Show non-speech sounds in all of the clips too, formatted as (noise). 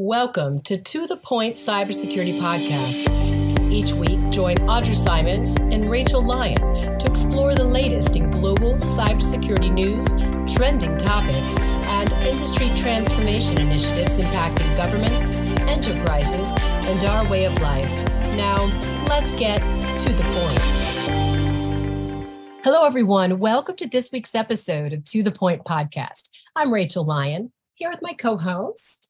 Welcome to To the Point Cybersecurity Podcast. Each week, join Audra Simons and Rachel Lyon to explore the latest in global cybersecurity news, trending topics, and industry transformation initiatives impacting governments, enterprises, and our way of life. Now, let's get to the point. Hello, everyone. Welcome to this week's episode of To the Point Podcast. I'm Rachel Lyon, here with my co host,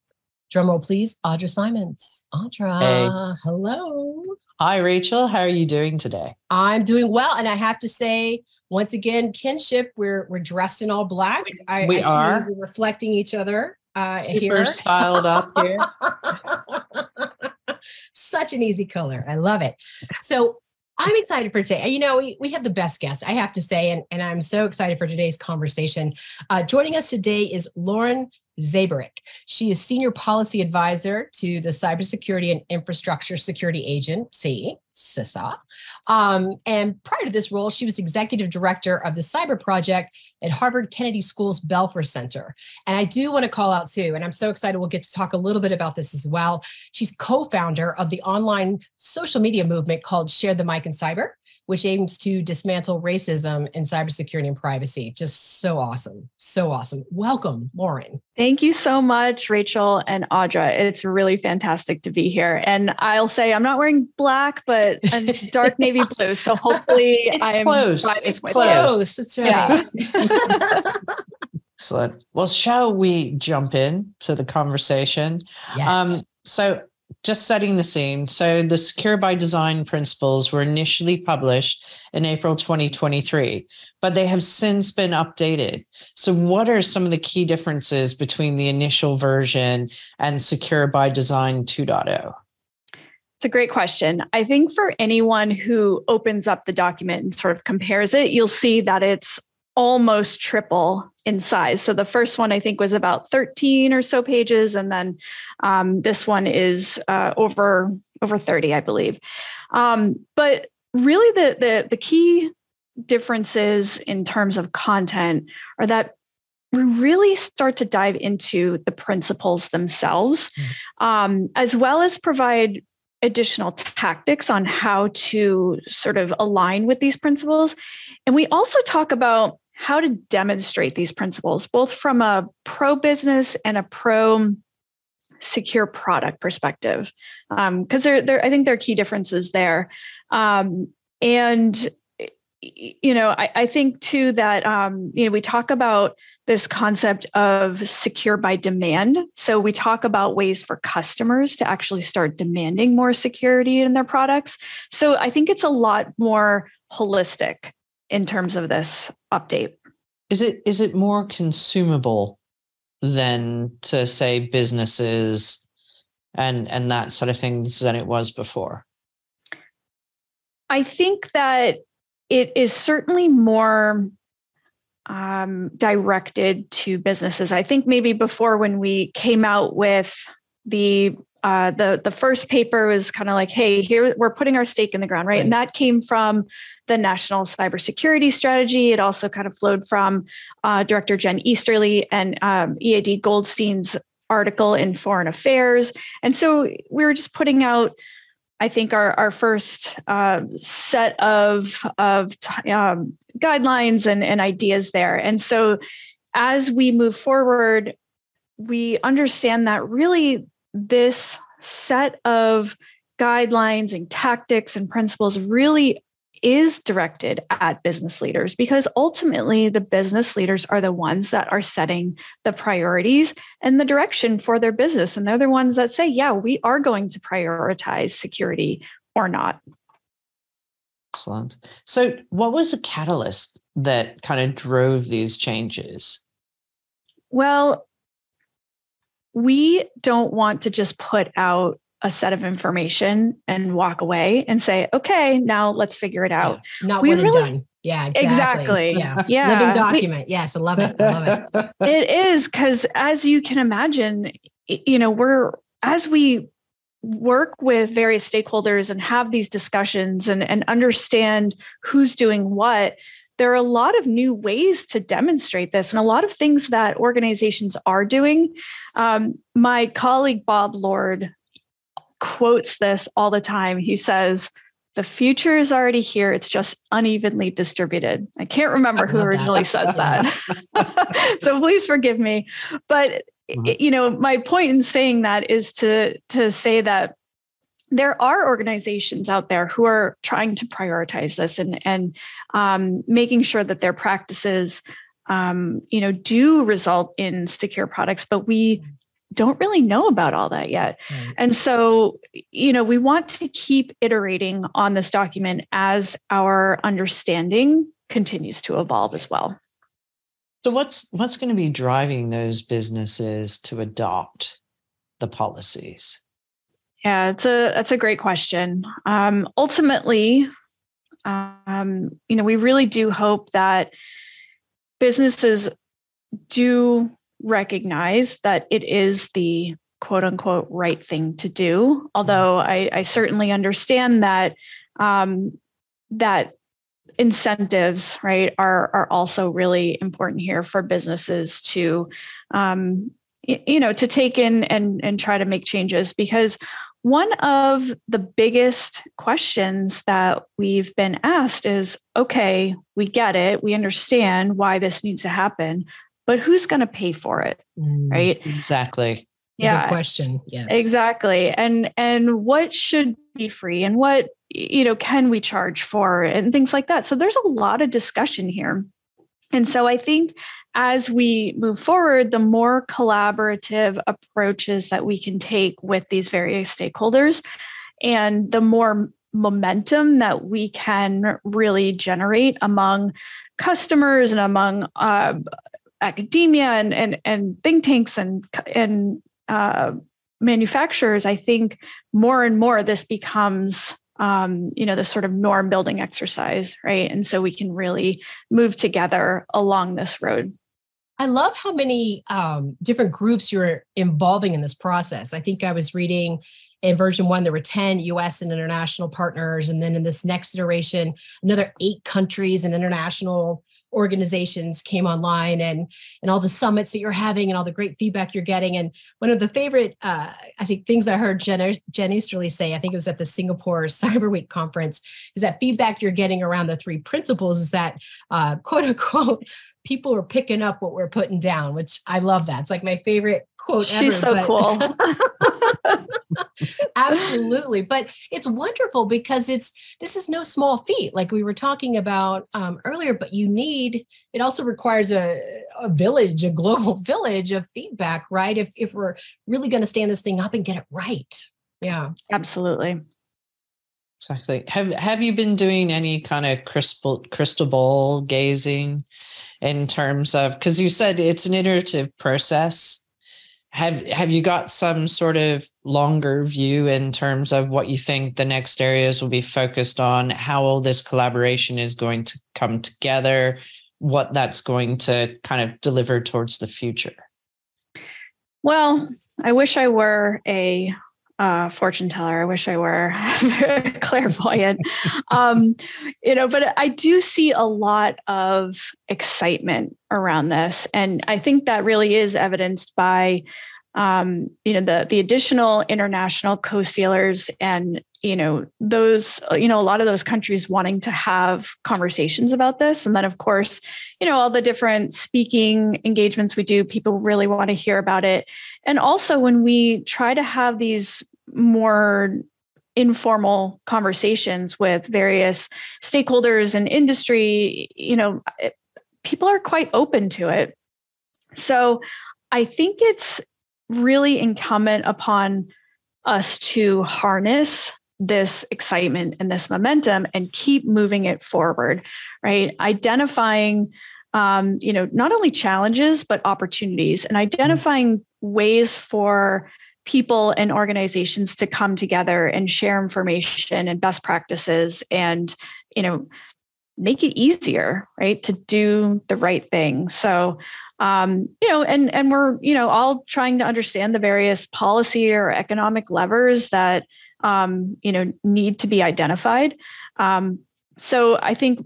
Drumroll, please. Audra Simons. Audra, hey. hello. Hi, Rachel. How are you doing today? I'm doing well, and I have to say, once again, kinship. We're we're dressed in all black. We, I, we I are we're reflecting each other. Uh, Super here. styled up here. (laughs) Such an easy color. I love it. So I'm excited for today. You know, we, we have the best guests, I have to say, and, and I'm so excited for today's conversation. Uh, joining us today is Lauren Zabierek. She is Senior Policy Advisor to the Cybersecurity and Infrastructure Security Agency, CISA. Um, and prior to this role, she was Executive Director of the Cyber Project at Harvard Kennedy School's Belfer Center. And I do want to call out too, and I'm so excited we'll get to talk a little bit about this as well. She's co founder of the online social media movement called Share the Mic in Cyber which aims to dismantle racism in cybersecurity and privacy. Just so awesome. So awesome. Welcome, Lauren. Thank you so much, Rachel and Audra. It's really fantastic to be here. And I'll say I'm not wearing black, but a (laughs) dark navy blue. So hopefully (laughs) I'm close. It's close. That's right. Yeah. (laughs) Excellent. Well, shall we jump in to the conversation? Yes. Um, so just setting the scene. So, the Secure by Design principles were initially published in April 2023, but they have since been updated. So, what are some of the key differences between the initial version and Secure by Design 2.0? It's a great question. I think for anyone who opens up the document and sort of compares it, you'll see that it's almost triple in size. So the first one I think was about 13 or so pages, and then um, this one is uh, over over 30, I believe. Um, but really, the, the the key differences in terms of content are that we really start to dive into the principles themselves, mm-hmm. um, as well as provide additional tactics on how to sort of align with these principles. And we also talk about how to demonstrate these principles, both from a pro business and a pro secure product perspective, because um, there, there, I think there are key differences there. Um, and you know, I, I think too that um, you know we talk about this concept of secure by demand. So we talk about ways for customers to actually start demanding more security in their products. So I think it's a lot more holistic in terms of this update. Is it is it more consumable than to say businesses and and that sort of things than it was before? I think that it is certainly more um, directed to businesses. I think maybe before when we came out with the uh, the the first paper was kind of like, hey, here we're putting our stake in the ground, right? right? And that came from the National Cybersecurity Strategy. It also kind of flowed from uh, Director Jen Easterly and um, EAD Goldstein's article in Foreign Affairs. And so we were just putting out, I think, our our first uh, set of of um, guidelines and and ideas there. And so as we move forward, we understand that really this set of guidelines and tactics and principles really is directed at business leaders because ultimately the business leaders are the ones that are setting the priorities and the direction for their business. And they're the ones that say, yeah, we are going to prioritize security or not. Excellent. So, what was the catalyst that kind of drove these changes? Well, we don't want to just put out a set of information and walk away and say, okay, now let's figure it out. Yeah, not we one really, and done. Yeah, exactly. exactly. Yeah. yeah. Living document. We, yes, I love it. I love it. (laughs) it is because as you can imagine, you know, we're as we work with various stakeholders and have these discussions and, and understand who's doing what, there are a lot of new ways to demonstrate this and a lot of things that organizations are doing. Um, my colleague Bob Lord quotes this all the time. He says, the future is already here. It's just unevenly distributed. I can't remember who originally says that. (laughs) (laughs) so please forgive me. But mm-hmm. you know, my point in saying that is to to say that there are organizations out there who are trying to prioritize this and and um, making sure that their practices um, you know do result in secure products but we don't really know about all that yet. Right. and so you know we want to keep iterating on this document as our understanding continues to evolve as well. So what's what's going to be driving those businesses to adopt the policies yeah, it's a that's a great question. Um, ultimately, um, you know, we really do hope that businesses do recognize that it is the quote unquote right thing to do. Although I, I certainly understand that um, that incentives, right, are are also really important here for businesses to um, you know to take in and and try to make changes because one of the biggest questions that we've been asked is okay, we get it. We understand why this needs to happen, but who's going to pay for it? Mm, right? Exactly. Yeah. Good question. Yes. Exactly. And and what should be free and what you know can we charge for and things like that. So there's a lot of discussion here. And so I think as we move forward, the more collaborative approaches that we can take with these various stakeholders and the more momentum that we can really generate among customers and among uh, academia and, and, and think tanks and, and uh, manufacturers, I think more and more this becomes um, you know, the sort of norm building exercise, right? And so we can really move together along this road. I love how many um, different groups you're involving in this process. I think I was reading in version one, there were 10 US and international partners. And then in this next iteration, another eight countries and international organizations came online and and all the summits that you're having and all the great feedback you're getting. And one of the favorite uh, i think things i heard jen, jen easterly say i think it was at the singapore (laughs) cyber week conference is that feedback you're getting around the three principles is that uh, quote unquote people are picking up what we're putting down, which I love that. It's like my favorite quote She's ever. so cool. (laughs) (laughs) absolutely. But it's wonderful because it's this is no small feat, like we were talking about um, earlier, but you need it also requires a, a village, a global (laughs) village of feedback, right? If if we're really going to stand this thing up and get it right. Yeah. Absolutely. Exactly. Have have you been doing any kind of crystal crystal ball gazing in terms of because you said it's an iterative process. Have have you got some sort of longer view in terms of what you think the next areas will be focused on, how all this collaboration is going to come together, what that's going to kind of deliver towards the future? Well, I wish I were a uh, fortune teller. I wish I were (laughs) clairvoyant. um, you know, but I do see a lot of excitement around this, and I think that really is evidenced by, um, you know, the the additional international co-sealers and you know those you know a lot of those countries wanting to have conversations about this. And then of course you know all the different speaking engagements we do people really want to hear about it. And also when we try to have these more informal conversations with various stakeholders and industry you know people are quite open to it. So i think it's really incumbent upon us to harness this excitement and this momentum and keep moving it forward right? Identifying um, you know not only challenges but opportunities and identifying ways for people and organizations to come together and share information and best practices and you know make it easier right to do the right thing so um, you know and and we're you know all trying to understand the various policy or economic levers that um, you know need to be identified um, so i think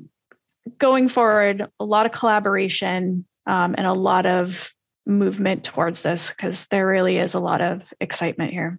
going forward, a lot of collaboration um, and a lot of movement towards this because there really is a lot of excitement here.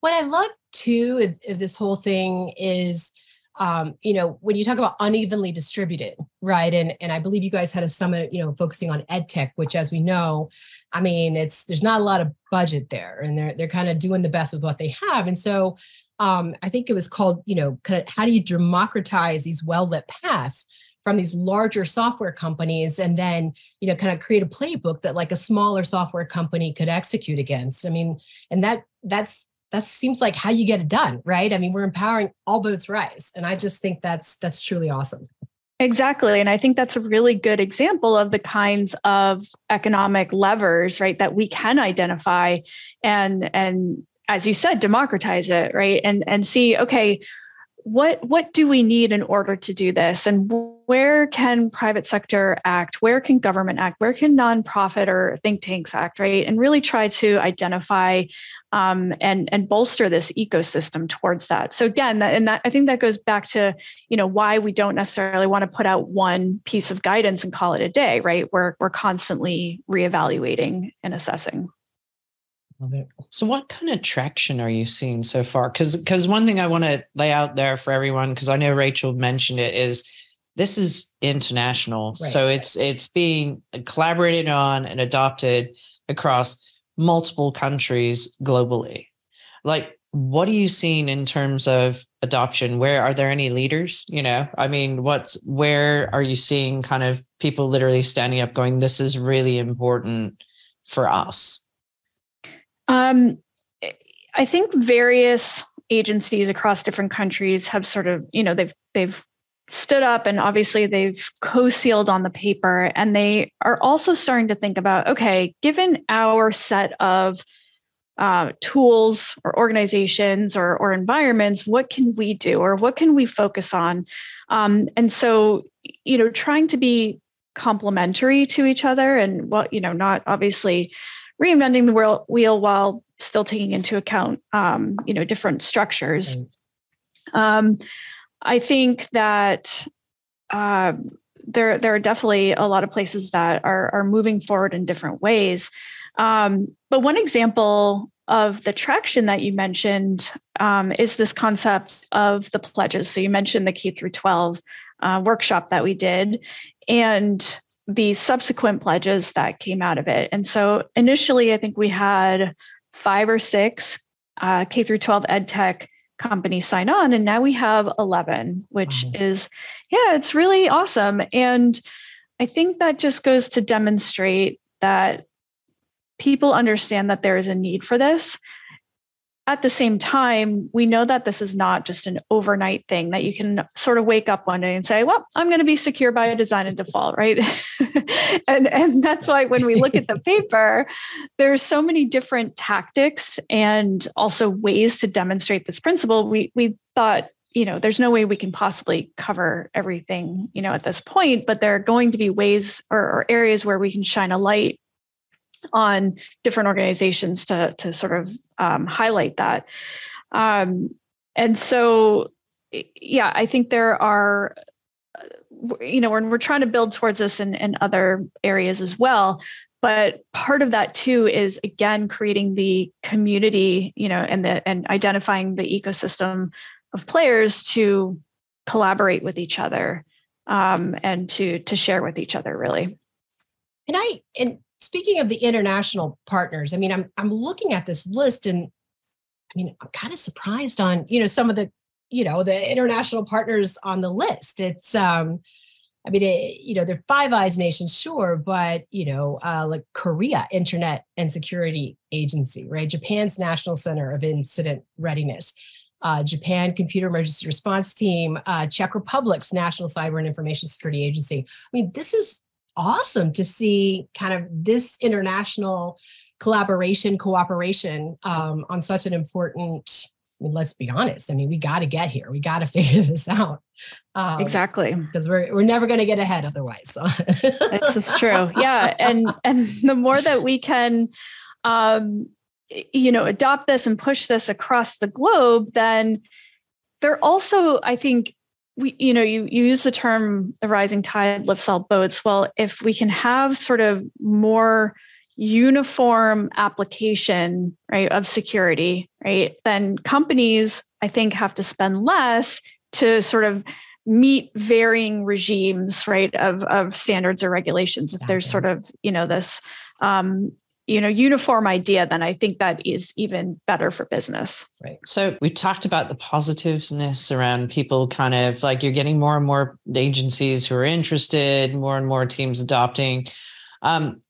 What I love too of this whole thing is um, you know, when you talk about unevenly distributed, right? And and I believe you guys had a summit, you know, focusing on ed tech, which as we know, I mean, it's there's not a lot of budget there, and they're they're kind of doing the best with what they have. And so um, I think it was called, you know, kind of how do you democratize these well-lit paths from these larger software companies and then, you know, kind of create a playbook that like a smaller software company could execute against. I mean, and that that's that seems like how you get it done, right? I mean, we're empowering all boats rise. And I just think that's that's truly awesome. Exactly. And I think that's a really good example of the kinds of economic levers, right, that we can identify and and as you said, democratize it, right? And and see, okay, what what do we need in order to do this? And where can private sector act? Where can government act? Where can nonprofit or think tanks act right? And really try to identify um, and and bolster this ecosystem towards that. So again that and that i think that goes back to you know why we don't necessarily want to put out one piece of guidance and call it a day right? We're we're constantly reevaluating and assessing. So, what kind of traction are you seeing so far? Because because one thing I want to lay out there for everyone, because I know Rachel mentioned it, is this is international, right. so it's it's being collaborated on and adopted across multiple countries globally. Like, what are you seeing in terms of adoption? Where are there any leaders? You know, I mean, what's where are you seeing kind of people literally standing up, going, "This is really important for us." Um, I think various agencies across different countries have sort of, you know, they've they've stood up and obviously they've co-sealed on the paper and they are also starting to think about okay given our set of uh, tools or organizations or, or environments what can we do or what can we focus on? Um, and so you know trying to be complementary to each other and well you know not obviously reinventing the wheel while still taking into account um, you know different structures. Um, i think that uh, there there are definitely a lot of places that are are moving forward in different ways. Um, but one example of the traction that you mentioned um, is this concept of the pledges. So you mentioned the k through 12 uh, workshop that we did. And the subsequent pledges that came out of it. And so initially, I think we had five or six uh, K through 12 ed tech companies sign on, and now we have 11, which wow. is, yeah, it's really awesome. And I think that just goes to demonstrate that people understand that there is a need for this at the same time, we know that this is not just an overnight thing that you can sort of wake up one day and say, well, I'm going to be secure by design and default, right? (laughs) and, and that's why when we look at the (laughs) paper, there's so many different tactics and also ways to demonstrate this principle. We, we thought, you know, there's no way we can possibly cover everything, you know, at this point, but there are going to be ways or, or areas where we can shine a light on different organizations to to sort of um, highlight that. Um, and so, yeah, I think there are, you know, when we're trying to build towards this in, in other areas as well. But part of that too is again creating the community, you know, and the and identifying the ecosystem of players to collaborate with each other um, and to to share with each other really. And I and speaking of the international partners, I mean, I'm I'm looking at this list and I mean, I'm kind of surprised on, you know, some of the, you know, the international partners on the list. It's um I mean, it, you know, they're Five Eyes nations, sure, but you know, uh, like Korea Internet and Security Agency, right? Japan's National Center of Incident Readiness, uh, Japan Computer Emergency Response Team, uh, Czech Republic's National Cyber and Information Security Agency. I mean, this is awesome to see kind of this international collaboration, cooperation um, on such an important. I mean, let's be honest. I mean, we got to get here. We got to (laughs) figure this out. Um, exactly, because we're we're never going to get ahead otherwise. (laughs) this is true. Yeah, and (laughs) and the more that we can, um, you know, adopt this and push this across the globe, then there also, I think, we you know you, you use the term the rising tide lifts all boats. Well if we can have sort of more uniform application right of security right then companies i think have to spend less to sort of meet varying regimes right of of standards or regulations. If there's sort of you know this um, you know uniform idea then i think that is even better for business. Right. So we talked about the positiveness around people kind of like you're getting more and more agencies who are interested more and more teams adopting. Um,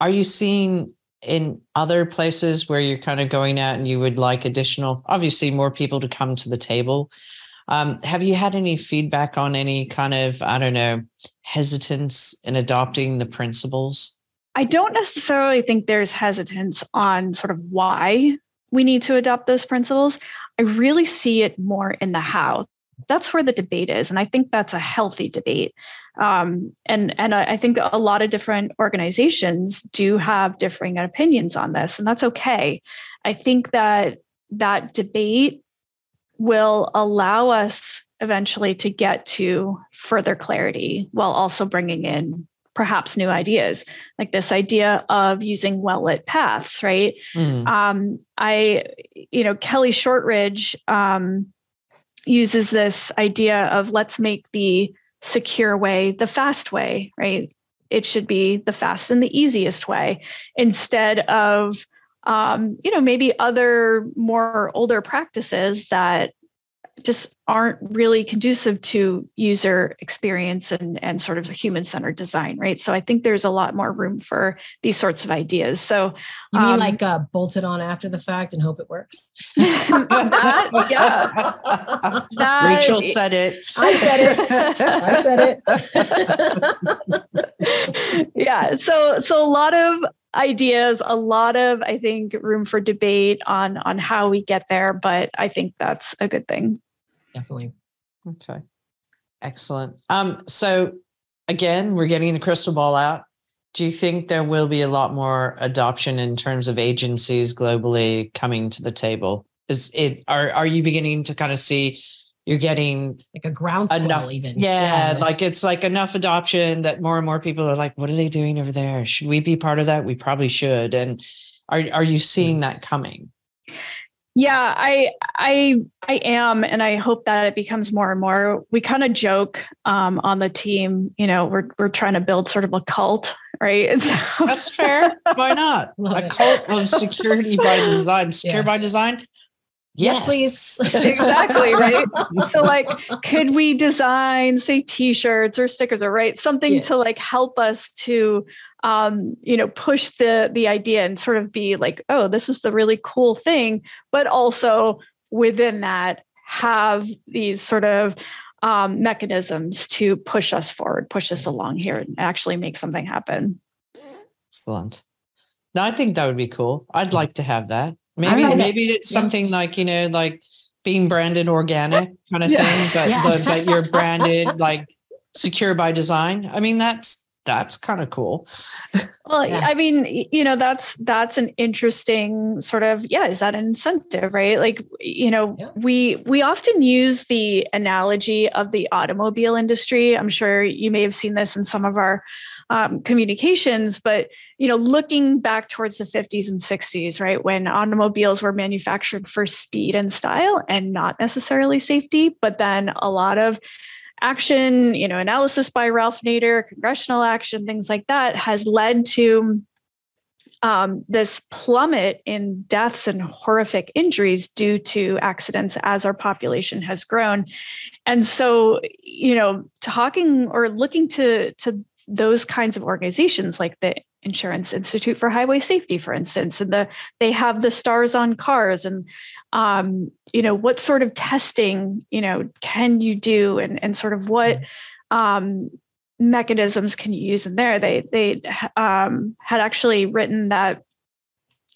are you seeing in other places where you're kind of going out and you would like additional obviously more people to come to the table? Um, have you had any feedback on any kind of i don't know hesitance in adopting the principles I don't necessarily think there's hesitance on sort of why we need to adopt those principles. I really see it more in the how. That's where the debate is, and I think that's a healthy debate. Um, and and I think a lot of different organizations do have differing opinions on this, and that's okay. I think that that debate will allow us eventually to get to further clarity while also bringing in perhaps new ideas like this idea of using well lit paths right mm. um, i you know kelly shortridge um, uses this idea of let's make the secure way the fast way right it should be the fast and the easiest way instead of um, you know maybe other more older practices that just aren't really conducive to user experience and, and sort of human centered design, right? So I think there's a lot more room for these sorts of ideas. So you mean um, like uh, bolt it on after the fact and hope it works? (laughs) (laughs) that, yeah. (laughs) That, Rachel said it. I said it. I said it. yeah. So so a lot of ideas a lot of i think room for debate on on how we get there but i think that's a good thing definitely. Okay. Excellent. Um, so again, we're getting the crystal ball out. Do you think there will be a lot more adoption in terms of agencies globally coming to the table? Is it are are you beginning to kind of see you're getting like a groundswell enough, even yeah, yeah, like it's like enough adoption that more and more people are like what are they doing over there should we be part of that we probably should and are are you seeing that coming yeah, I I I am, and I hope that it becomes more and more. We kind of joke um, on the team, you know, we're we're trying to build sort of a cult, right? (laughs) So, That's fair. Why not? a cult of security by design, secure yeah. by design. Yes, yes please. (laughs) exactly, right? (laughs) so like could we design say t-shirts or stickers or right something yeah. to like help us to um, you know, push the the idea and sort of be like, oh, this is the really cool thing, but also within that have these sort of um, mechanisms to push us forward, push us along here, and actually make something happen. Excellent. No, I think that would be cool. I'd like to have that. Maybe maybe it's something yeah. like you know, like being branded organic kind of yeah. thing, but, yeah. but but you're (laughs) branded like secure by design. I mean, that's that's kind of cool. well, yeah. I mean, you know, that's that's an interesting sort of yeah, is that an incentive, right? Like, you know, yeah. we we often use the analogy of the automobile industry. I'm sure you may have seen this in some of our um, communications, but you know, looking back towards the 50s and 60s, right, when automobiles were manufactured for speed and style and not necessarily safety, but then a lot of action, you know, analysis by Ralph Nader, congressional action, things like that has led to um, this plummet in deaths and horrific injuries due to accidents as our population has grown. And so, you know, talking or looking to to those kinds of organizations like the Insurance Institute for Highway Safety, for instance, and the they have the stars on cars, and um, you know what sort of testing you know can you do, and and sort of what um, mechanisms can you use in there. They they um, had actually written that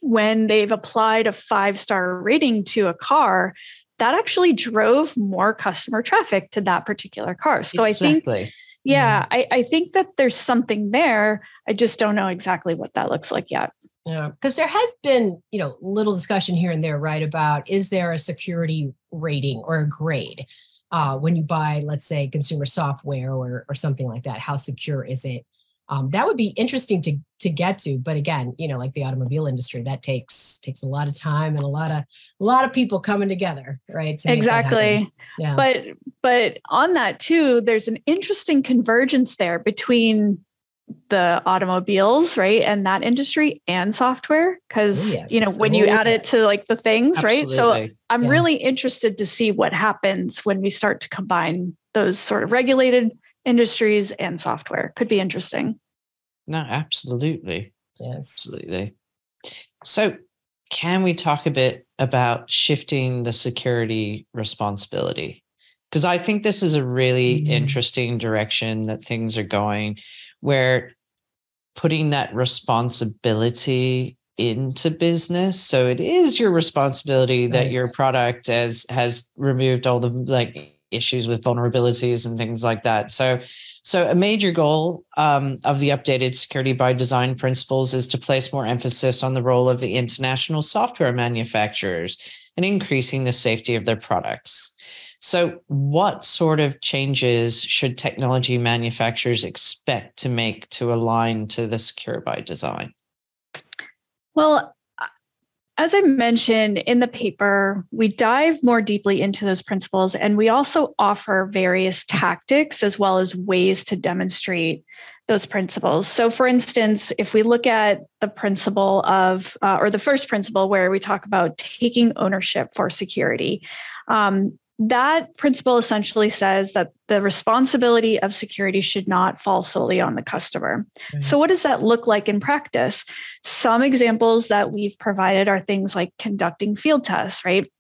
when they've applied a five star rating to a car, that actually drove more customer traffic to that particular car. So exactly. I think yeah, mm-hmm. I, I think that there's something there. I just don't know exactly what that looks like yet. Yeah, because there has been, you know, little discussion here and there, right? About is there a security rating or a grade? uh, when you buy, let's say, consumer software or or something like that? How secure is it? Um, that would be interesting to to get to, but again, you know, like the automobile industry, that takes takes a lot of time and a lot of a lot of people coming together, right? To exactly. Yeah. But but on that too, there's an interesting convergence there between the automobiles, right, and that industry and software, because yes. Oh, you know when oh, you add yes. it to like the things, Absolutely. right? So I'm yeah. really interested to see what happens when we start to combine those sort of regulated industries and software. Could be interesting. No, absolutely. Yes. Absolutely. So, can we talk a bit about shifting the security responsibility? Because I think this is a really mm-hmm. interesting direction that things are going, where putting that responsibility into business so it is your responsibility right. that your product has has removed all the like issues with vulnerabilities and things like that. So, so a major goal um, of the updated security by design principles is to place more emphasis on the role of the international software manufacturers and increasing the safety of their products. So, what sort of changes should technology manufacturers expect to make to align to the secure by design? Well, as I mentioned in the paper, we dive more deeply into those principles and we also offer various tactics as well as ways to demonstrate those principles. So, for instance, if we look at the principle of, uh, or the first principle where we talk about taking ownership for security, um, that principle essentially says that the responsibility of security should not fall solely on the customer. Mm-hmm. So, what does that look like in practice? Some examples that we've provided are things like conducting field tests, right?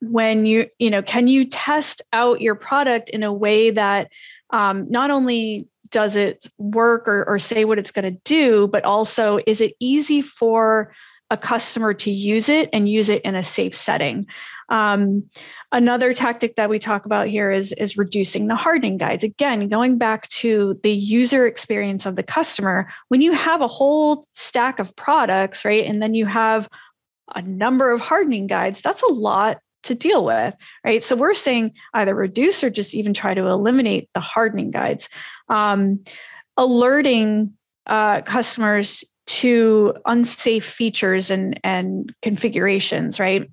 When you, you know, can you test out your product in a way that um, not only does it work or, or say what it's going to do, but also is it easy for a customer to use it and use it in a safe setting? Um, another tactic that we talk about here is, is reducing the hardening guides. Again, going back to the user experience of the customer, when you have a whole stack of products, right, and then you have a number of hardening guides, that's a lot to deal with, right? So we're saying either reduce or just even try to eliminate the hardening guides. Um, alerting uh, customers to unsafe features and, and configurations, right?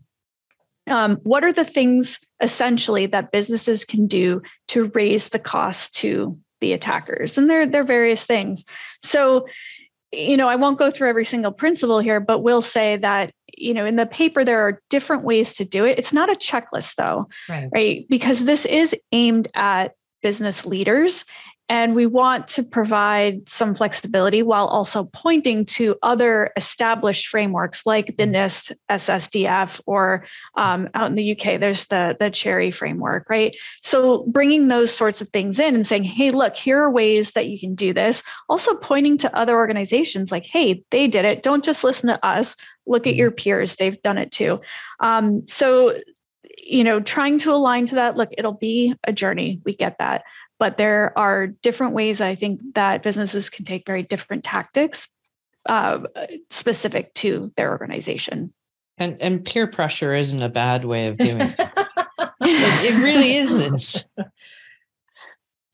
um, what are the things essentially that businesses can do to raise the cost to the attackers and there, there are various things so you know i won't go through every single principle here but we'll say that you know in the paper there are different ways to do it it's not a checklist though right, right? because this is aimed at business leaders and we want to provide some flexibility while also pointing to other established frameworks like the mm-hmm. NIST SSDF, or um, out in the UK, there's the, the CHERI framework, right? So bringing those sorts of things in and saying, hey, look, here are ways that you can do this. Also pointing to other organizations like, hey, they did it. Don't just listen to us. Look at mm-hmm. your peers. They've done it too. Um, so you know, trying to align to that. Look, it'll be a journey. We get that but there are different ways I think that businesses can take very different tactics uh, specific to their organization. And and peer pressure isn't a bad way of doing (laughs) it. it, it, really isn't.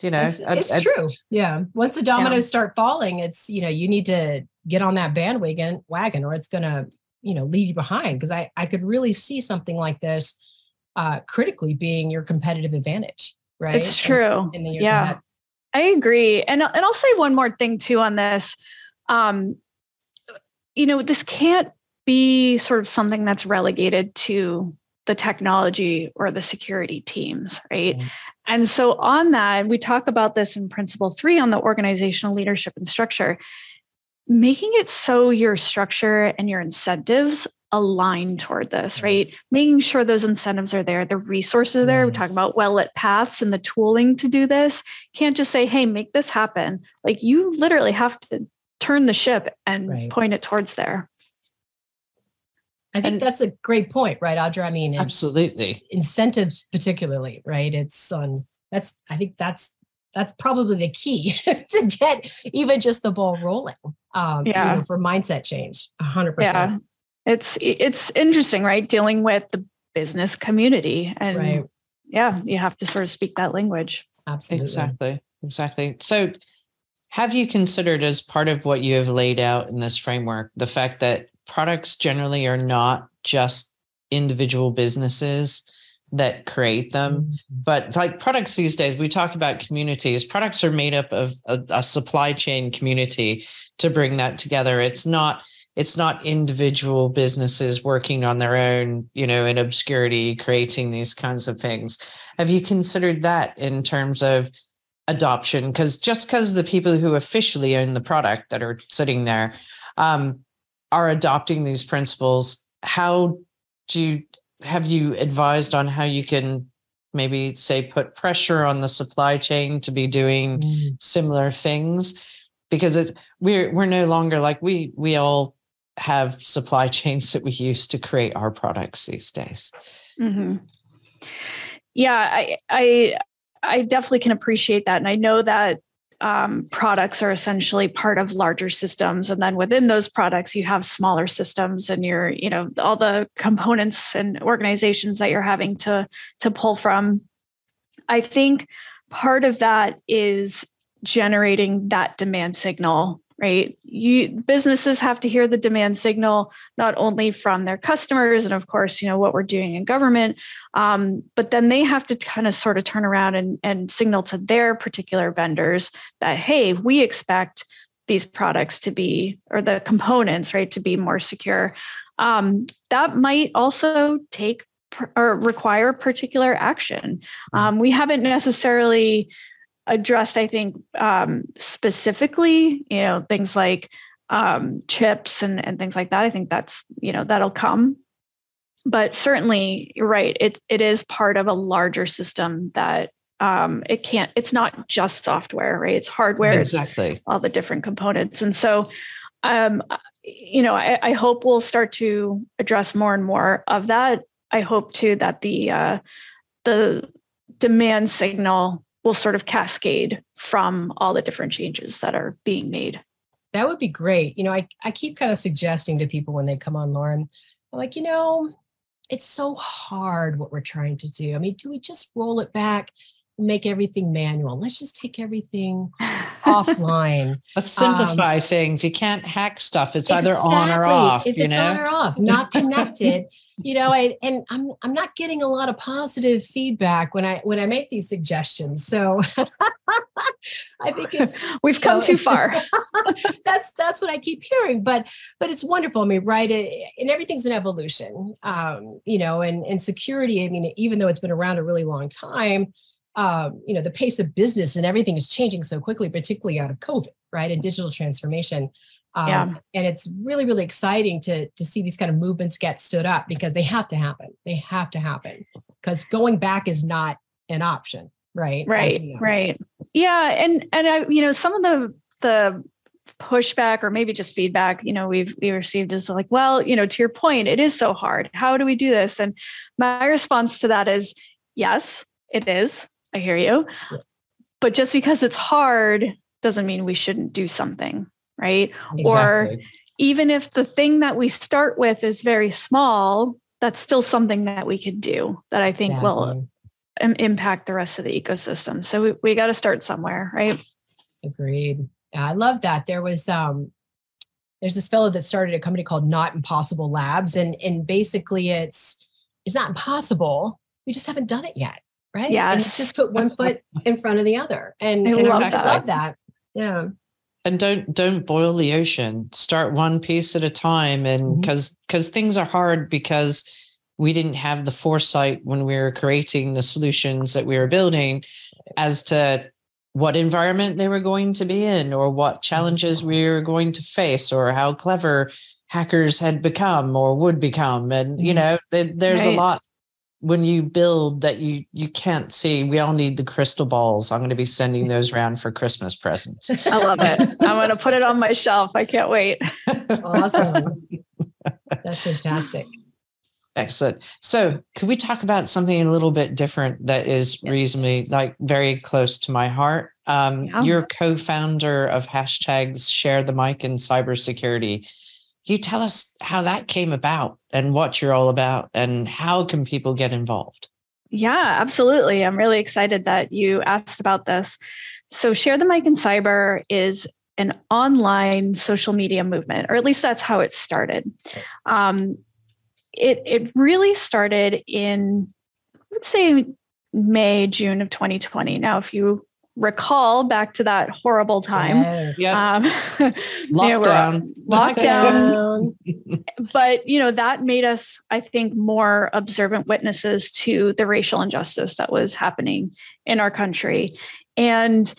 You know, it's, it's I, true. Yeah. Once the dominoes yeah. start falling, it's you know you need to get on that bandwagon wagon, or it's going to you know leave you behind. Because I I could really see something like this uh, critically being your competitive advantage right? It's true. In, in yeah. Ahead. I agree. And, and I'll say one more thing too on this. Um, you know, this can't be sort of something that's relegated to the technology or the security teams, right? Mm-hmm. And so, on that, we talk about this in principle three on the organizational leadership and structure, making it so your structure and your incentives align toward this, yes. right? Making sure those incentives are there, the resources are there. Yes. We talk about well lit paths and the tooling to do this. Can't just say, hey, make this happen. Like you literally have to turn the ship and right. point it towards there. I think and that's a great point, right, Audra? I mean, absolutely incentives, particularly, right? It's on that's I think that's that's probably the key (laughs) to get even just the ball rolling. Um, yeah, you know, for mindset change, hundred percent. Yeah, it's it's interesting, right? Dealing with the business community and right. yeah, you have to sort of speak that language. Absolutely. Exactly. Exactly. So, have you considered as part of what you have laid out in this framework the fact that products generally are not just individual businesses that create them mm-hmm. but like products these days we talk about communities products are made up of a, a, supply chain community to bring that together it's not it's not individual businesses working on their own you know in obscurity creating these kinds of things. Have you considered that in terms of adoption? Because just because the people who officially own the product that are sitting there um, are adopting these principles how do you have you advised on how you can maybe say put pressure on the supply chain to be doing mm. similar things? Because it's we're we're no longer like we we all have supply chains that we use to create our products these days mm-hmm. yeah i i i definitely can appreciate that and i know that um, products are essentially part of larger systems and then within those products you have smaller systems and you're you know all the components and organizations that you're having to to pull from i think part of that is generating that demand signal right? You businesses have to hear the demand signal not only from their customers and of course you know what we're doing in government um, but then they have to kind of sort of turn around and, and signal to their particular vendors that hey we expect these products to be or the components right to be more secure. Um, that might also take or require particular action. Mm-hmm. um, we haven't necessarily addressed, I think, um, specifically, you know, things like um, chips and, and things like that. I think that's, you know, that'll come. But certainly, you're right. It, it is part of a larger system that um, it can't, it's not just software, right? It's hardware, exactly. It's all the different components. And so, um, you know, I, I hope we'll start to address more and more of that. I hope too that the, uh, the demand signal will sort of cascade from all the different changes that are being made. That would be great. You know, I, I keep kind of suggesting to people when they come on, Lauren, I'm like, you know, it's so hard what we're trying to do. I mean, do we just roll it back make everything manual? Let's just take everything (laughs) offline. Let's simplify um, things. You can't hack stuff. It's exactly. either on or off. If you it's know? on or off, not connected. (laughs) you know I, and i'm i'm not getting a lot of positive feedback when i when i make these suggestions so (laughs) i think it's we've come know, too far that's that's what i keep hearing but but it's wonderful i mean right it, and everything's an evolution um you know and and security i mean even though it's been around a really long time um, you know the pace of business and everything is changing so quickly particularly out of covid right and digital transformation um, yeah. And it's really, really exciting to to see these kind of movements get stood up because they have to happen. They have to happen because going back is not an option, right? Right, right. Yeah, and and I, you know, some of the the pushback or maybe just feedback, you know, we've we received is like, well, you know, to your point, it is so hard. How do we do this? And my response to that is, yes, it is. I hear you. Yeah. But just because it's hard doesn't mean we shouldn't do something right? Exactly. Or even if the thing that we start with is very small, that's still something that we could do that I think exactly. will Im- impact the rest of the ecosystem. So we, we got to start somewhere, right? Agreed. Yeah, I love that. There was um there's this fellow that started a company called Not Impossible Labs and and basically it's it's not impossible. We just haven't done it yet, right? Yes. And just put one foot in front of the other. And I, and love, that. love that. Yeah and don't don't boil the ocean start one piece at a time and because mm-hmm. because things are hard because we didn't have the foresight when we were creating the solutions that we were building as to what environment they were going to be in or what challenges we were going to face or how clever hackers had become or would become and you mm-hmm. know there's right. a lot when you build that you you can't see we all need the crystal balls. I'm going to be sending those (laughs) around for christmas presents. I love it. I'm going to put it on my shelf. I can't wait. Awesome. (laughs) That's fantastic. Excellent. So could we talk about something a little bit different that is yes. reasonably like very close to my heart? Um, yeah. you're co-founder of hashtags share the mic in cybersecurity you tell us how that came about and what you're all about and how can people get involved? Yeah, absolutely. I'm really excited that you asked about this. So, Share the Mic in Cyber is an online social media movement, or at least that's how it started. Um, it it really started in let's say May June of 2020. Now, if you recall back to that horrible time, yes. um, (laughs) lockdown, you know, lockdown. (laughs) but you know that made us, I think, more observant witnesses to the racial injustice that was happening in our country, and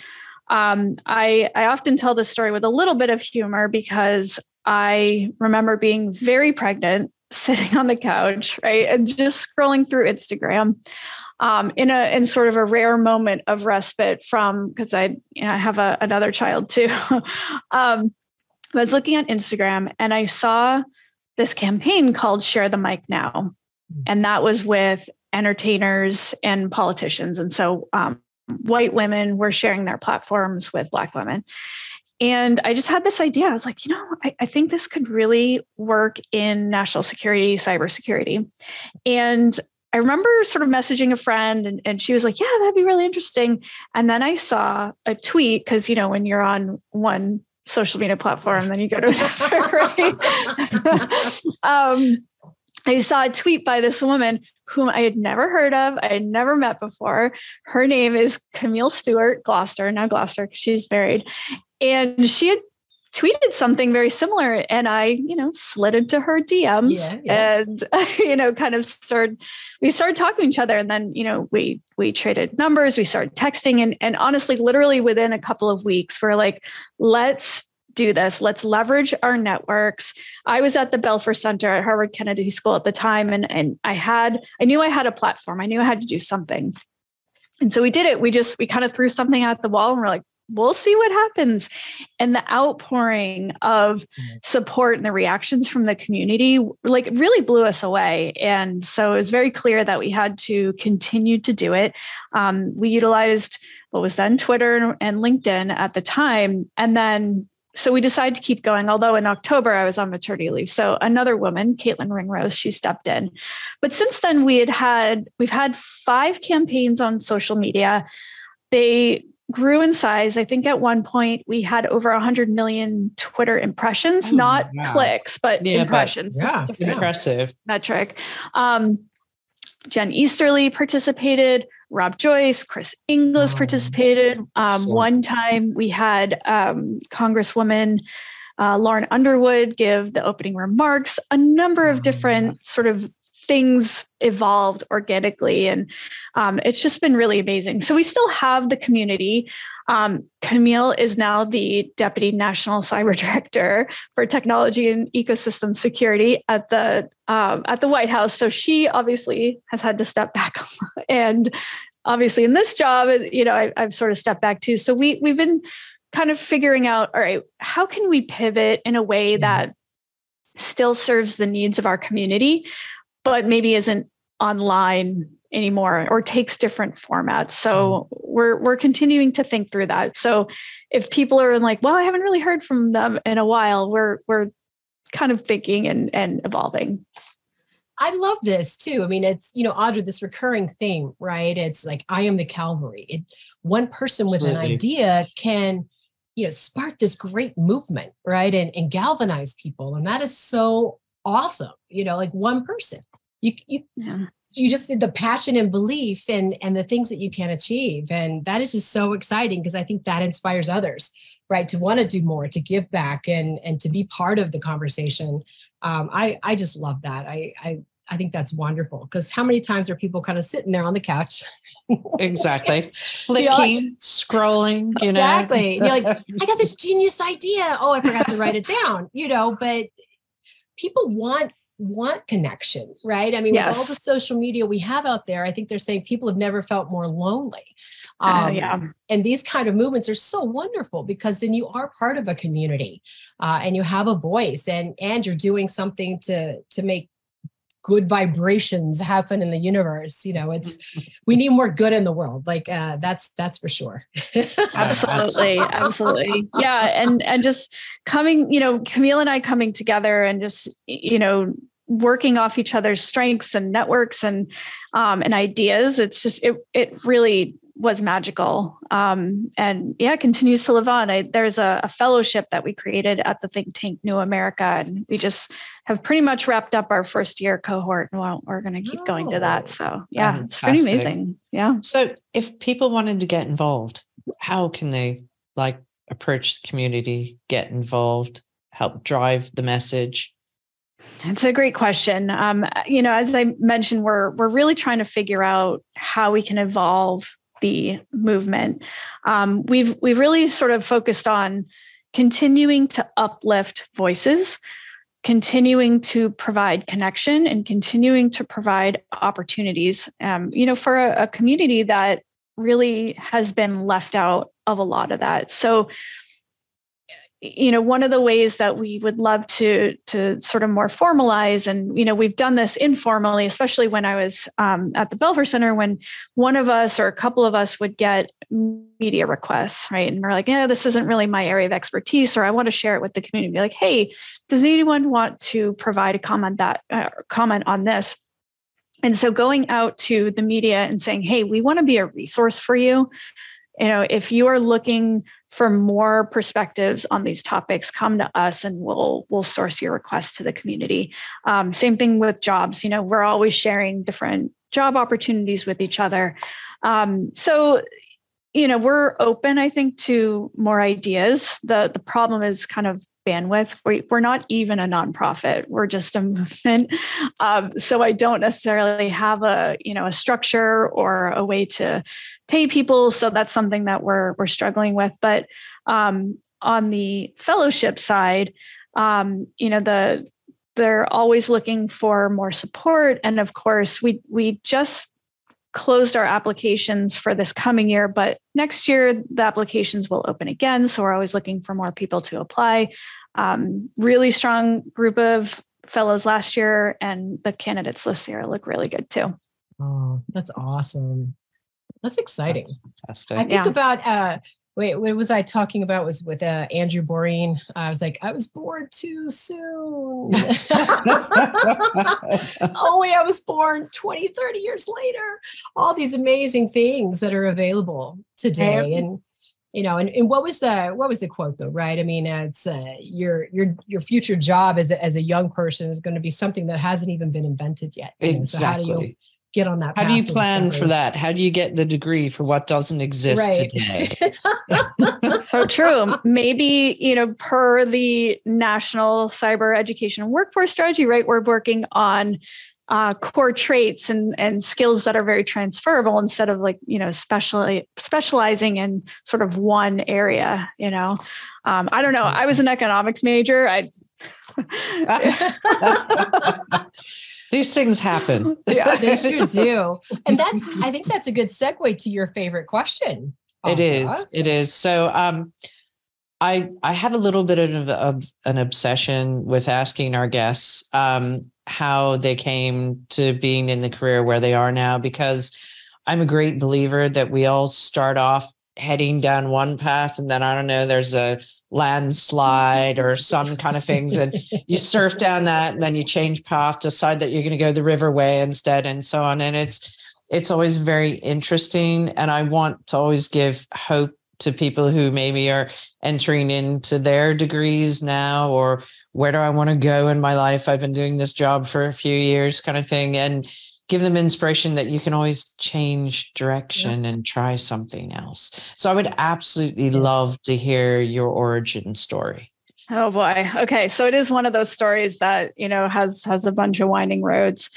um, I, I often tell this story with a little bit of humor because I remember being very pregnant, (laughs) sitting on the couch, right, and just scrolling through Instagram. Um, in a in sort of a rare moment of respite from because I you know, I have a, another child too. (laughs) um, I was looking at Instagram and I saw this campaign called Share the Mic Now, and that was with entertainers and politicians. And so um, white women were sharing their platforms with Black women. And I just had this idea. I was like, you know, I, I think this could really work in national security, cybersecurity. And I remember sort of messaging a friend and, and she was like, yeah, that'd be really interesting. And then I saw a tweet because, you know, when you're on one social media platform, then you go to (laughs) another, right? (laughs) um, I saw a tweet by this woman whom I had never heard of, I had never met before. Her name is Camille Stewart Gloster, now Gloster, she's married. And she had tweeted something very similar and i you know slid into her dms yeah, yeah. and (laughs) you know kind of started we started talking to each other and then you know we we traded numbers we started texting and and honestly literally within a couple of weeks we're like let's do this. Let's leverage our networks. I was at the Belfer Center at Harvard Kennedy School at the time, and, and I had, I knew I had a platform. I knew I had to do something. And so we did it. We just, we kind of threw something at the wall and we're like, we'll see what happens. And the outpouring of mm-hmm. support and the reactions from the community like really blew us away. And so it was very clear that we had to continue to do it. Um, we utilized what was then Twitter and LinkedIn at the time. And then so we decided to keep going. Although in October I was on maternity leave, so another woman, Caitlin Ringrose, she stepped in. But since then, we had had we've had five campaigns on social media. They grew in size. I think at one point we had over 100 million Twitter impressions, oh, not wow. clicks, but yeah, impressions. But, yeah, impressive metric. Um, Jen Easterly participated. Rob Joyce, Chris Inglis oh, participated. Um, one time we had um, Congresswoman uh, Lauren Underwood give the opening remarks. A number of different yes. sort of things evolved organically and um, it's just been really amazing. So we still have the community. Um, camille is now the deputy national cyber (laughs) director for technology and ecosystem security at the um, at the white house. So she obviously has had to step back (laughs) and obviously in this job you know I, i've sort of stepped back too. So we we've been kind of figuring out all right how can we pivot in a way that still serves the needs of our community but maybe isn't online anymore or takes different formats. So mm. we're we're continuing to think through that. So if people are in, like, well, I haven't really heard from them in a while, we're we're kind of thinking and and evolving. I love this too. I mean, it's you know, Audra, this recurring thing, right? It's like I am the Calvary. It one person with Absolutely. an idea can you know spark this great movement right and, and galvanize people and that is so awesome you know like one person you you yeah. you just the passion and belief and and the things that you can achieve and that is just so exciting because i think that inspires others right to want to do more to give back and and to be part of the conversation um, i i just love that i i I think that's wonderful because how many times are people kind of sitting there on the couch? exactly. (laughs) Flicking, scrolling, you exactly. know. Exactly. (laughs) You're like, I got this genius idea. Oh, I forgot to write it down, you know, but people want want connection, right? I mean, yes. with all the social media we have out there, I think they're saying people have never felt more lonely. Um, uh, yeah. And these kind of movements are so wonderful because then you are part of a community uh, and you have a voice and and you're doing something to to make good vibrations happen in the universe you know it's (laughs) we need more good in the world like uh, that's that's for sure absolutely absolutely yeah and and just coming you know camille and i coming together and just you know working off each other's strengths and networks and um, and ideas. It's just it it really was magical. Um, and yeah continues to live on. I, there's a, a, fellowship that we created at the think tank new america and we just have pretty much wrapped up our first year cohort and well, we're going to keep oh, going to that. So yeah fantastic. it's pretty amazing. Yeah. So if people wanted to get involved how can they like approach the community get involved help drive the message it's a great question. Um, you know, as I mentioned, we're we're really trying to figure out how we can evolve the movement. Um, we've we've really sort of focused on continuing to uplift voices, continuing to provide connection, and continuing to provide opportunities. Um, you know, for a, a community that really has been left out of a lot of that. So you know one of the ways that we would love to to sort of more formalize and you know we've done this informally especially when i was um, at the belfer center when one of us or a couple of us would get media requests right? And we're like yeah this isn't really my area of expertise or i want to share it with the community. Be like hey does anyone want to provide a comment that uh, comment on this? And so going out to the media and saying hey we want to be a resource for you. You know if you are looking for more perspectives on these topics, come to us and we'll we'll source your request to the community. Um, same thing with jobs. You know, we're always sharing different job opportunities with each other. Um, so you know we're open i think to more ideas the the problem is kind of bandwidth. We, we're not even a nonprofit. We're just a movement. Um, so I don't necessarily have a you know a structure or a way to pay people. So that's something that we're we're struggling with. But um, on the fellowship side, um, you know the they're always looking for more support, and of course we we just closed our applications for this coming year, but next year the applications will open again. So we're always looking for more people to apply. Um, really strong group of fellows last year, and the candidates this year look really good too. Oh, that's awesome. That's exciting. That's fantastic. I think yeah. about uh, wait, what was I talking about? Was with uh, Andrew Boreen. I was like, I was born too soon. (laughs) oh, wait, I was born 20, 30 years later. All these amazing things that are available today. And you know, and, and what was the what was the quote though, right? I mean, it's uh, your your your future job as a, as a young person is going to be something that hasn't even been invented yet. Exactly. So how do you get on that. How do you plan for that? How do you get the degree for what doesn't exist right. today? (laughs) so true. Maybe, you know, per the National Cyber Education and Workforce Strategy, right? We're working on uh, core traits and and skills that are very transferable instead of like you know specially specializing in sort of one area you know um, i don't know i was an economics major i (laughs) (laughs) These things happen. (laughs) yeah, they sure (laughs) do. And that's, I think that's a good segue to your favorite question. It is. It is. So, um, I I have a little bit of, of an obsession with asking our guests um, how they came to being in the career where they are now because I'm a great believer that we all start off heading down one path and then I don't know there's a landslide or (laughs) some kind of things and you surf down that and then you change path decide that you're going to go the river way instead and so on and it's it's always very interesting and i want to always give hope to people who maybe are entering into their degrees now or where do i want to go in my life? I've been doing this job for a few years kind of thing and give them inspiration that you can always change direction yeah. and try something else. So I would absolutely yes. love to hear your origin story. Oh boy. Okay, so it is one of those stories that, you know, has has a bunch of winding roads.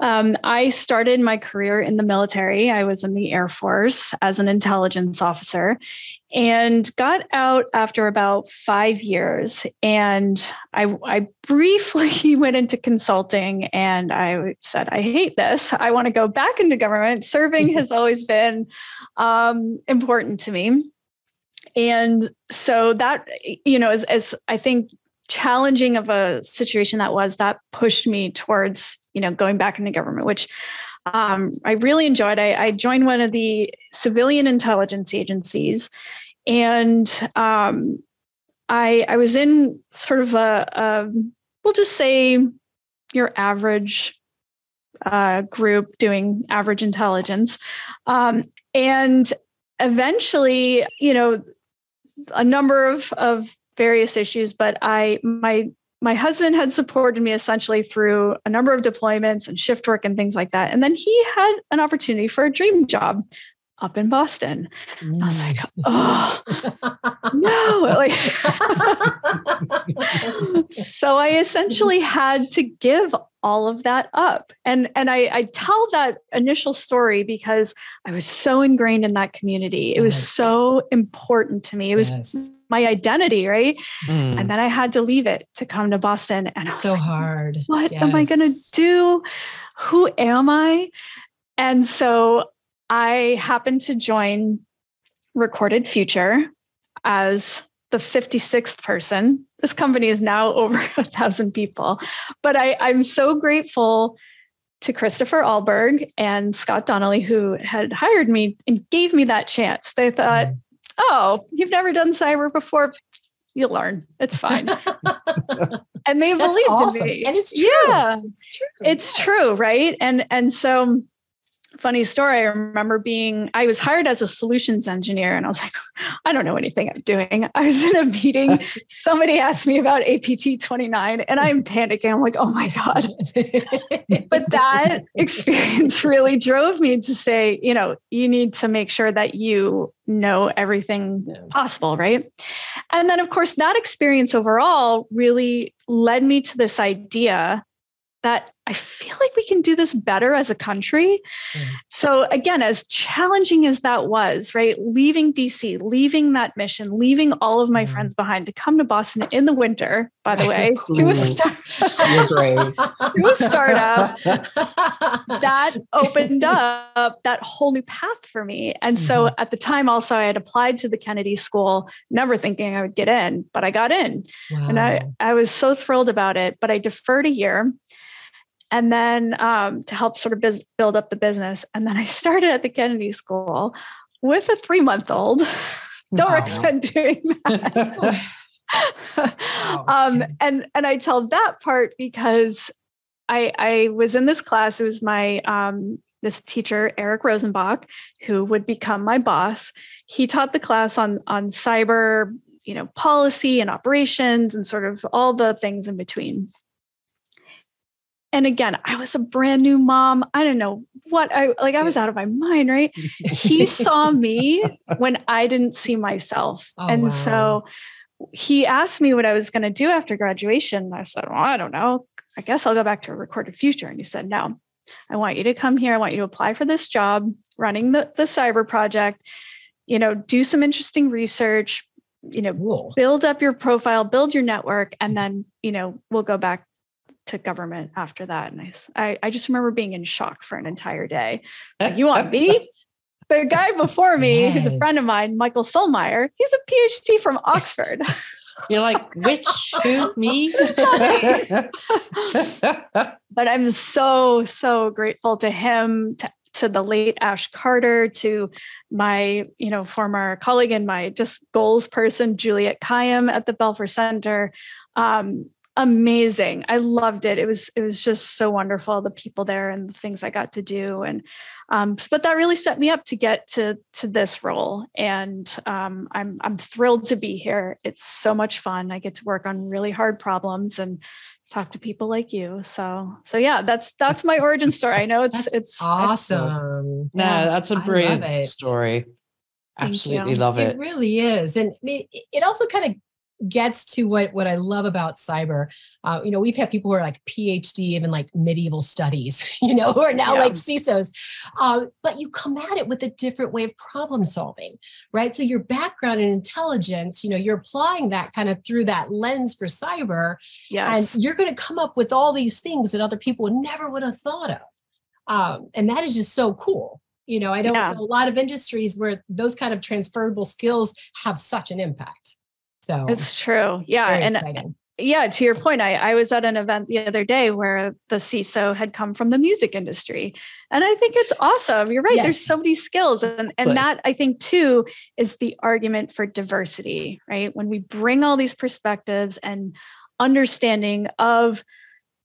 Um, I started my career in the military. I was in the Air Force as an intelligence officer and got out after about five years. And I, I briefly (laughs) went into consulting and I said, I hate this. I want to go back into government. Serving has always been um, important to me. And so that, you know, as, as I think challenging of a situation that was that pushed me towards you know going back into government which um, i really enjoyed I, I, joined one of the civilian intelligence agencies and um, I, I was in sort of a, a we'll just say your average uh, group doing average intelligence. Um, and eventually, you know, a number of, of various issues, but I, my, my husband had supported me essentially through a number of deployments and shift work and things like that. And then he had an opportunity for a dream job up in Boston. Mm. I was like, oh no. (laughs) Like so I essentially had to give all of that up. And and I, I tell that initial story because I was so ingrained in that community. It was so important to me. It was yes. my identity, right? Mm. And then I had to leave it to come to Boston. And so like, hard. What yes. am I gonna do? Who am I? And so I happened to join Recorded Future as the 56th person. This company is now (laughs) over a thousand people. But I, I'm so grateful to Christopher Ahlberg and Scott Donnelly, who had hired me and gave me that chance. They thought, mm. oh, you've never done cyber before. You'll learn. It's fine. (laughs) and they That's believed awesome. in me. And it's true. Yeah. It's true. It's yes. true, right? And and so funny story. I remember being, I was hired as a solutions engineer and I was like, (laughs) I don't know anything I'm doing. I was in a meeting. (laughs) Somebody asked me about APT 29 and I'm panicking. I'm like, oh my God. (laughs) but that experience really drove me to say, you know, you need to make sure that you know everything yeah. possible. Right. And then, of course, that experience overall really led me to this idea that I feel like we can do this better as a country. Mm-hmm. So, again, as challenging as that was, right? Leaving DC, leaving that mission, leaving all of my mm-hmm. friends behind to come to Boston in the winter, by the (laughs) way, to a, start- (laughs) to a startup (laughs) that opened up that whole new path for me. And mm-hmm. so, at the time, also, I had applied to the Kennedy School, never thinking I would get in, but I got in. Wow. And I, I was so thrilled about it, but I deferred a year and then um, to help sort of biz- build up the business. And then I started at the Kennedy School with a three month old. (laughs) Don't wow. recommend doing that. (laughs) um, and and I tell that part because I I was in this class. It was my um, this teacher Eric Rosenbach, who would become my boss. He taught the class on on cyber, you know, policy and operations and sort of all the things in between. And again, I was a brand new mom. I don't know what I like, I was out of my mind, right? he (laughs) saw me when I didn't see myself. Oh, and wow. so he asked me what I was going to do after graduation. I said, Well, I don't know. I guess I'll go back to a recorded future. And he said, No, I want you to come here. I want you to apply for this job running the, the cyber project, you know, do some interesting research, you know, cool. build up your profile, build your network, and then, you know, we'll go back to government after that. And I, I just remember being in shock for an entire day. Like, you want me? (laughs) the guy before me, yes. who's a friend of mine, Michael Sulmeyer, he's a PhD from Oxford. You're like, which who me? (laughs) but I'm so, so grateful to him, to to the late Ash Carter, to my, you know, former colleague and my just goals person, Juliet Kayyem at the Belfer Center. Um, amazing. I loved it. It was it was just so wonderful. The people there and the things I got to do, and um, but that really set me up to get to to this role. And um, I'm I'm thrilled to be here. It's so much fun. I get to work on really hard problems and talk to people like you. So so yeah, that's that's my origin story. I know (laughs) it's it's awesome. It's, yeah, that's a brilliant story. Absolutely love it. It really is, and it, it also kind of gets to what what I love about cyber. Uh, you know, we've had people who are like PhD even like medieval studies, (laughs) you know, who are now yeah. like CISOs. Uh, but you come at it with a different way of problem solving, right? So your background in intelligence, you know, you're applying that kind of through that lens for cyber, yes. and you're going to come up with all these things that other people never would have thought of. Um, and that is just so cool. You know, I don't yeah. know a lot of industries where those kind of transferable skills have such an impact. So it's true. Yeah. and uh, exciting. yeah, to your point, I, I was at an event the other day where the CISO had come from the music industry. And I think it's awesome. You're right. Yes. There's so many skills. And, and that I think too is the argument for diversity, right? When we bring all these perspectives and understanding of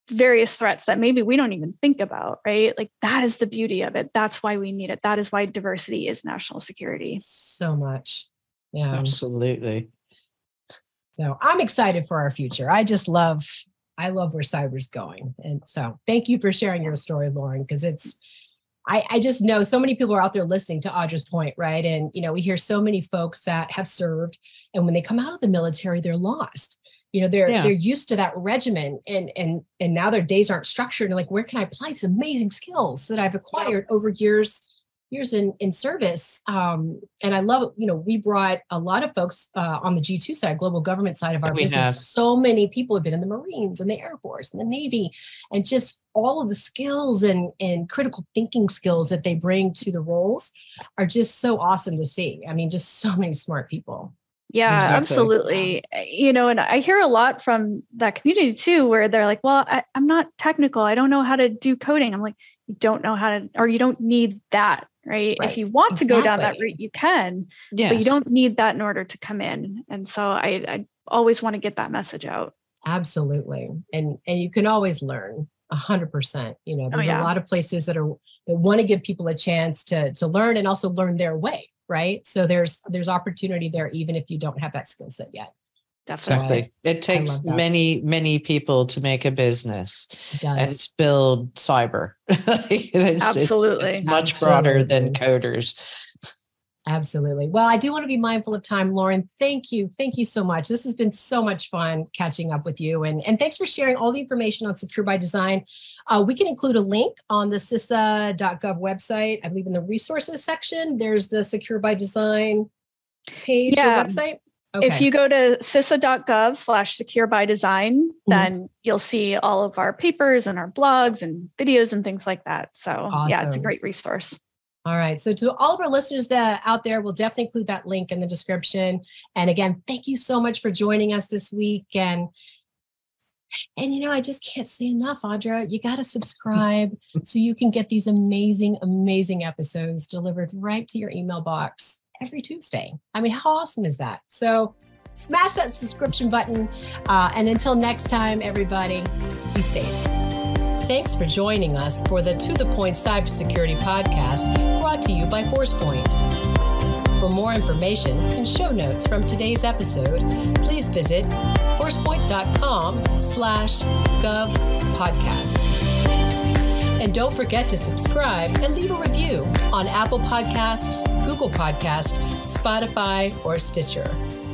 various threats that maybe we don't even think about, right? Like that is the beauty of it. That's why we need it. That is why diversity is national security. So much. Yeah. Absolutely. So I'm excited for our future. I just love, I love where cyber's going. And so thank you for sharing your story, Lauren, because it's, I, I just know so many people are out there listening to Audra's point, right? And, you know, we hear so many folks that have served and when they come out of the military, they're lost you know they're yeah. they're used to that regimen and and and now their days aren't structured and like where can i apply these amazing skills that i've acquired over years years in in service um and i love you know we brought a lot of folks uh, on the g2 side global government side of our we business have. so many people have been in the marines and the air force and the navy and just all of the skills and and critical thinking skills that they bring to the roles are just so awesome to see i mean just so many smart people yeah, exactly. absolutely. Eh, you know, and I hear a lot from that community too, where they're like, well, I, am not technical. I don't know how to do coding. I'm like, you don't know how to, or you don't need that, right? right. If you want exactly. to go down that route, you can, yes. but you don't need that in order to come in. And so I, I always want to get that message out. Absolutely. And, and you can always learn a hundred percent. You know, oh, there's oh, yeah. a lot of places that are, that want to give people a chance to, to learn and also learn their way right so there's there's opportunity there even if you don't have that skill set yet Definitely. So it takes many, many people to make a business and to build cyber. (laughs) it's, Absolutely. It's, it's much Absolutely. broader than coders. Absolutely. Well, I do want to be mindful of time, Lauren. Thank you. Thank you so much. This has been so much fun catching up with you. And, and thanks for sharing all the information on Secure by Design. Uh, we can include a link on the CISA.gov website. I believe in the resources section, there's the Secure by Design page yeah. or website. Okay. If you go to CISA.gov slash secure by design, mm-hmm. then you'll see all of our papers and our blogs and videos and things like that. So awesome. yeah, it's a great resource. All right. So to all of our listeners that out there, we'll definitely include that link in the description. And again, thank you so much for joining us this week. And and you know, I just can't say enough, Audra. You got to subscribe (laughs) so you can get these amazing, amazing episodes delivered right to your email box every Tuesday. I mean, how awesome is that? So smash that subscription button. Uh, and until next time, everybody, be safe. Thanks for joining us for the To The Point Cybersecurity Podcast brought to you by Forcepoint. For more information and show notes from today's episode, please visit forcepoint.com slash gov podcast. And don't forget to subscribe and leave a review on Apple Podcasts, Google Podcasts, Spotify, or Stitcher.